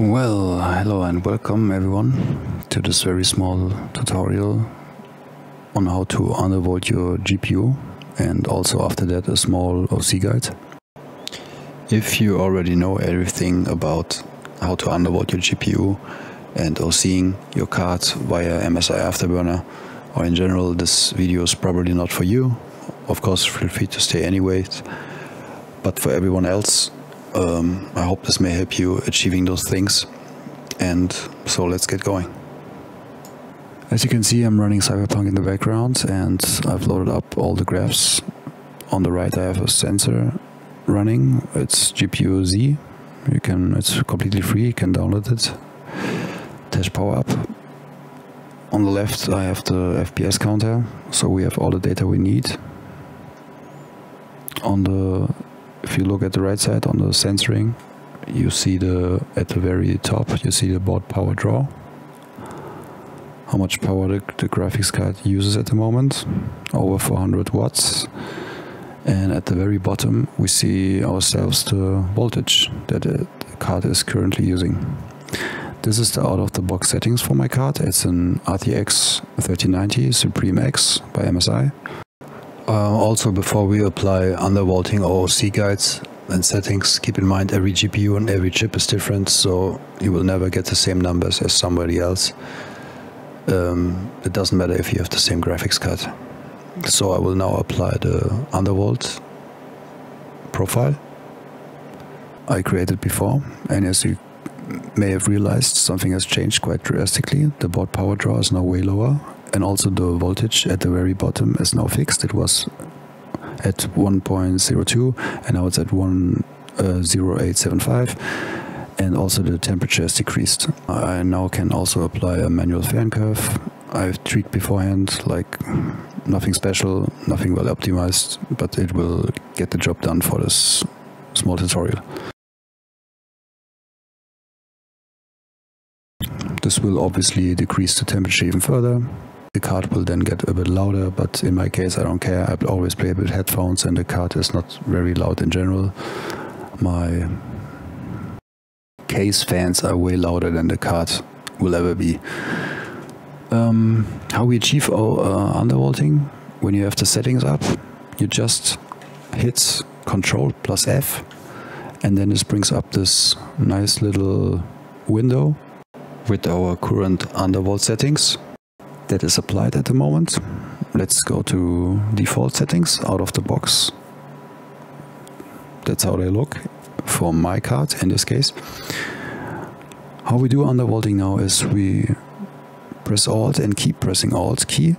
Well, hello and welcome everyone to this very small tutorial on how to undervolt your GPU and also after that a small OC guide. If you already know everything about how to undervolt your GPU and OCing your card via MSI Afterburner or in general this video is probably not for you. Of course feel free to stay anyways. But for everyone else um, I hope this may help you achieving those things. And so let's get going. As you can see, I'm running Cyberpunk in the background and I've loaded up all the graphs. On the right, I have a sensor running. It's GPU Z. You can, it's completely free. You can download it. TechPowerUp. On the left, I have the FPS counter. So we have all the data we need. On the if you look at the right side on the sensoring, you see the at the very top you see the board power draw. How much power the, the graphics card uses at the moment, over 400 watts. And at the very bottom we see ourselves the voltage that uh, the card is currently using. This is the out-of-the-box settings for my card. It's an RTX 3090 Supreme X by MSI. Uh, also, before we apply undervolting OC guides and settings, keep in mind every GPU and every chip is different, so you will never get the same numbers as somebody else. Um, it doesn't matter if you have the same graphics card. So I will now apply the undervolt profile I created before, and as you may have realized, something has changed quite drastically. The board power draw is now way lower and also the voltage at the very bottom is now fixed. It was at 1.02 and now it's at 1.0875 uh, and also the temperature has decreased. I now can also apply a manual fan curve. I've tweaked beforehand like nothing special, nothing well optimized, but it will get the job done for this small tutorial. This will obviously decrease the temperature even further. The card will then get a bit louder, but in my case I don't care. I always play with headphones and the card is not very loud in general. My case fans are way louder than the card will ever be. Um, how we achieve our uh, undervolting? When you have the settings up, you just hit Control plus F and then this brings up this nice little window with our current undervolt settings that is applied at the moment. Let's go to default settings out of the box. That's how they look for my card in this case. How we do undervolting now is we press Alt and keep pressing Alt key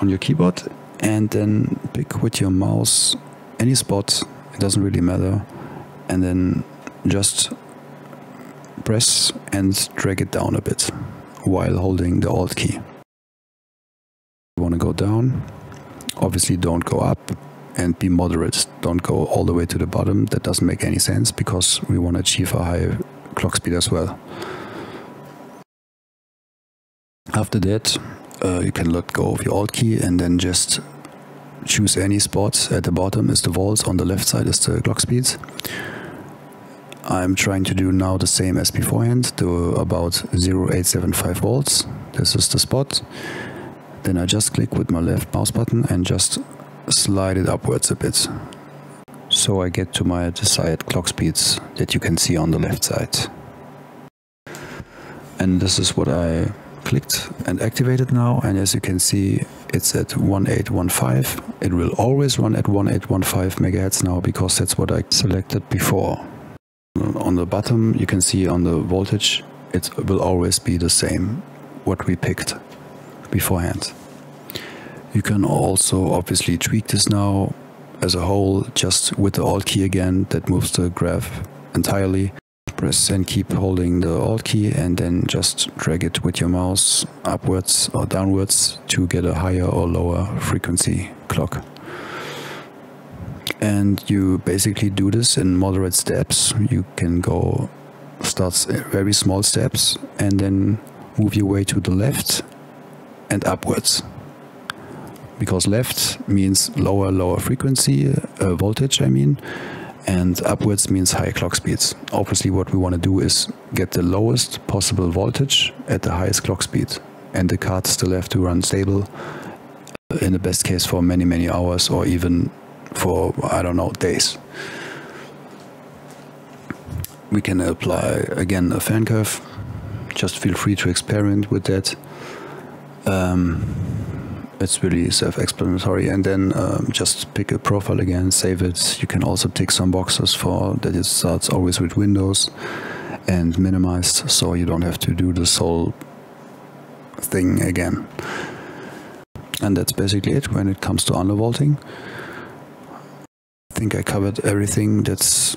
on your keyboard and then pick with your mouse any spot, it doesn't really matter, and then just press and drag it down a bit while holding the Alt key to go down, obviously don't go up and be moderate. Don't go all the way to the bottom. That doesn't make any sense because we want to achieve a high clock speed as well. After that, uh, you can let go of your Alt key and then just choose any spot. At the bottom is the volts, on the left side is the clock speeds. I'm trying to do now the same as beforehand, to about 0875 volts. This is the spot. Then I just click with my left mouse button and just slide it upwards a bit. So I get to my desired clock speeds that you can see on the left side. And this is what I clicked and activated now and as you can see it's at 1815 it will always run at 1815 megahertz now because that's what I selected before on the bottom you can see on the voltage it will always be the same what we picked beforehand. You can also obviously tweak this now as a whole just with the Alt key again that moves the graph entirely. Press and keep holding the Alt key and then just drag it with your mouse upwards or downwards to get a higher or lower frequency clock. And you basically do this in moderate steps. You can go start very small steps and then move your way to the left and upwards. Because left means lower, lower frequency, uh, voltage, I mean, and upwards means high clock speeds. Obviously, what we want to do is get the lowest possible voltage at the highest clock speed, and the card still have to run stable in the best case for many, many hours or even for, I don't know, days. We can apply again a fan curve. Just feel free to experiment with that. Um, it's really self-explanatory. And then um, just pick a profile again save it. You can also tick some boxes for that it starts always with windows and minimized so you don't have to do this whole thing again. And that's basically it when it comes to undervolting I think I covered everything that's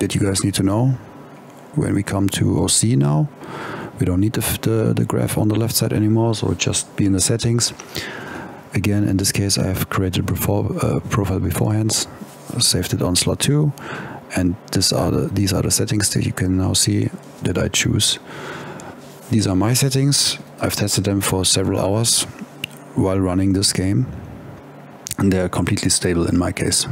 that you guys need to know when we come to OC now we don't need the, the, the graph on the left side anymore, so just be in the settings. Again, in this case, I have created before, uh, profile beforehand, saved it on slot 2, and this are the, these are the settings that you can now see that I choose. These are my settings. I've tested them for several hours while running this game, and they are completely stable in my case.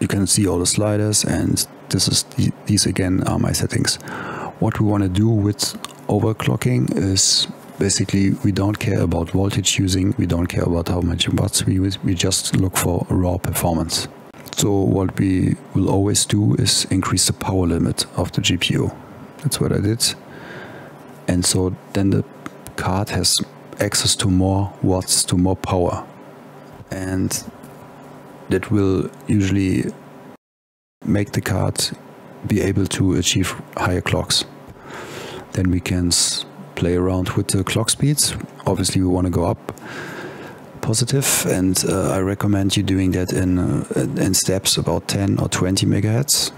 You can see all the sliders, and this is the, these again are my settings. What we want to do with overclocking is basically we don't care about voltage using, we don't care about how much watts we use, we just look for raw performance. So what we will always do is increase the power limit of the GPU. That's what I did. And so then the card has access to more watts, to more power. And that will usually make the card be able to achieve higher clocks. Then we can play around with the clock speeds. Obviously, we want to go up positive, and uh, I recommend you doing that in uh, in steps about 10 or 20 megahertz.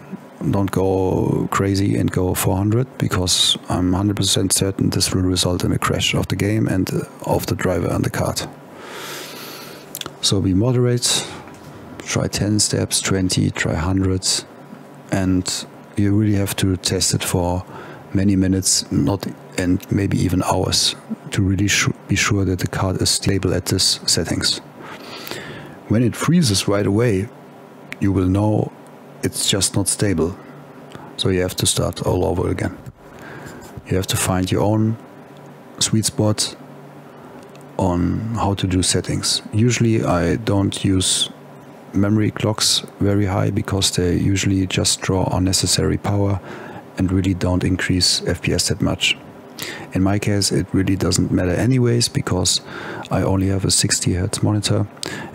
Don't go crazy and go 400 because I'm 100% certain this will result in a crash of the game and uh, of the driver and the card. So be moderate, try 10 steps, 20, try hundreds, and you really have to test it for many minutes, not and maybe even hours, to really be sure that the card is stable at this settings. When it freezes right away, you will know it's just not stable. So you have to start all over again. You have to find your own sweet spot on how to do settings. Usually I don't use memory clocks very high because they usually just draw unnecessary power and really don't increase FPS that much. In my case, it really doesn't matter anyways because I only have a 60 Hz monitor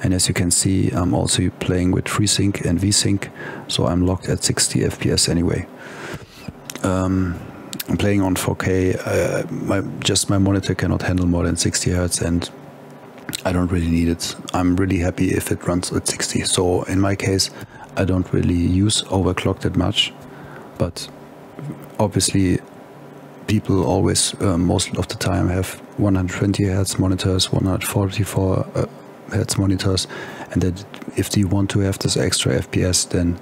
and as you can see I'm also playing with FreeSync and VSync so I'm locked at 60 FPS anyway. Um, I'm playing on 4K, uh, my, just my monitor cannot handle more than 60 Hz and I don't really need it. I'm really happy if it runs at 60. So in my case, I don't really use overclock that much, but obviously people always uh, most of the time have 120 hertz monitors 144 uh, monitors and that if you want to have this extra fps then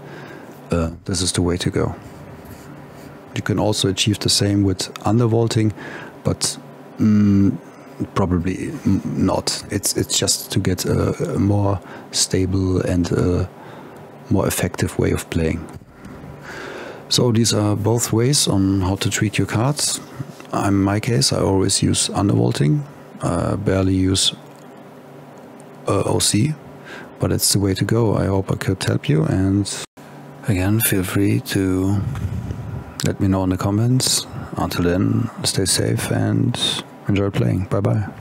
uh, this is the way to go you can also achieve the same with undervolting but mm, probably not it's it's just to get a, a more stable and more effective way of playing so these are both ways on how to treat your cards. In my case, I always use undervolting. I barely use uh, OC, but it's the way to go. I hope I could help you. And again, feel free to let me know in the comments. Until then, stay safe and enjoy playing. Bye bye.